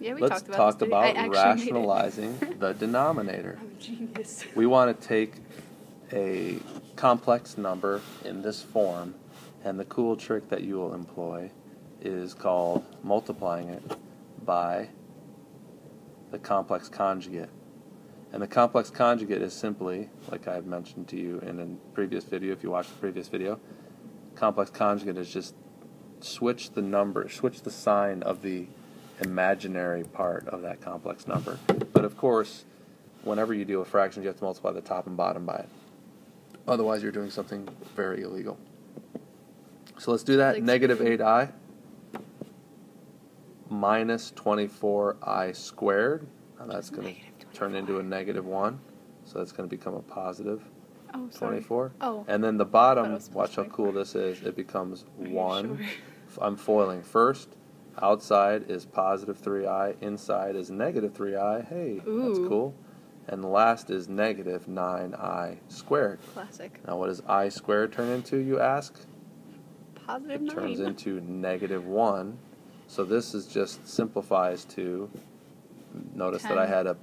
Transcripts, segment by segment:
Yeah, we Let's talked about talk this today. I about actually made it. rationalizing the denominator. I'm a genius. We want to take a complex number in this form, and the cool trick that you will employ is called multiplying it by the complex conjugate. And the complex conjugate is simply, like I have mentioned to you in a previous video, if you watched the previous video, complex conjugate is just switch the number, switch the sign of the imaginary part of that complex number. But of course, whenever you deal with fractions, you have to multiply the top and bottom by it. Otherwise, you're doing something very illegal. So let's do that. Like 8i minus 24i squared. Now that's going to turn into a negative 1. So that's going to become a positive Oh, 24. Oh. And then the bottom, watch how cool this is. It becomes 1. sure? I'm foiling. First, outside is positive 3i, inside is negative 3i. Hey, that's cool. And last is negative 9i squared. Classic. Now, what does i squared turn into, you ask? Positive It nine. turns into negative 1. So this is just simplifies to, notice that I had a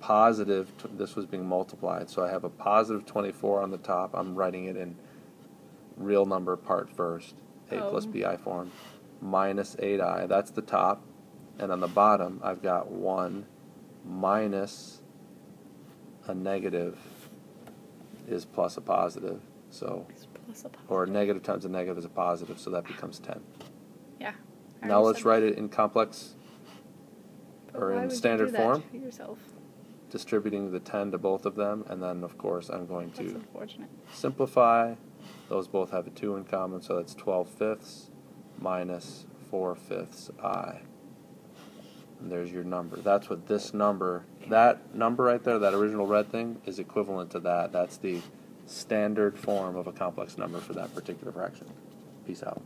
positive, this was being multiplied, so I have a positive 24 on the top. I'm writing it in real number part first, a oh. plus Oh. bi form, minus 8i, that's the top. And on the bottom, I've got 1 minus a negative is plus a positive. So plus a positive. or a negative times a negative is a positive, so that becomes 10. Yeah. I Now let's write it in complex, that. or But why in standard that form. distributing the 10 to both of them, and then of course I'm going That's to simplify. Those both have a 2 in common, so that's 12 fifths minus 4 fifths i. And there's your number. That's what this number, that number right there, that original red thing, is equivalent to that. That's the standard form of a complex number for that particular fraction. Peace out.